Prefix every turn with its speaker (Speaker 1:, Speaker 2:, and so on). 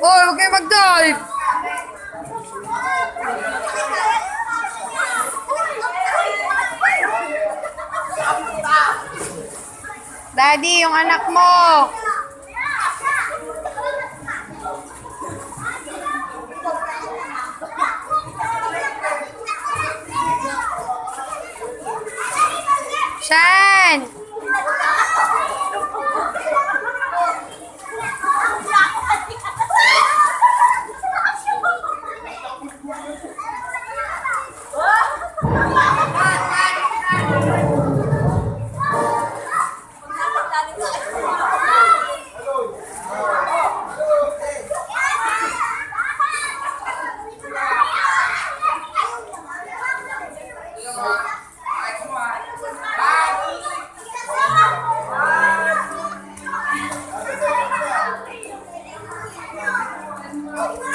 Speaker 1: Hoy, huwag kayo mag-dive! Daddy, yung anak mo! Shan! Bye.